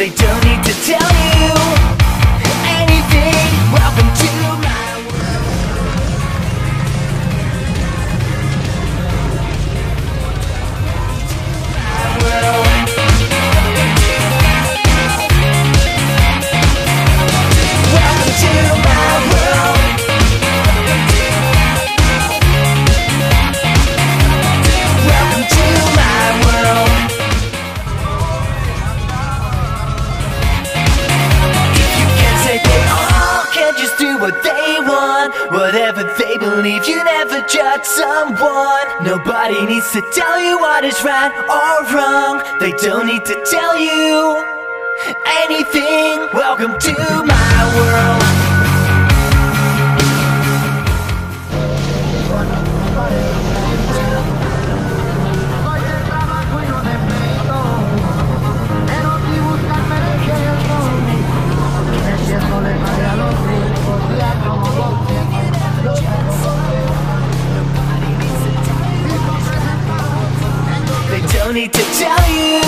They don't need to tell you whatever they believe, you never judge someone. Nobody needs to tell you what is right or wrong. They don't need to tell you anything. Welcome to need to tell you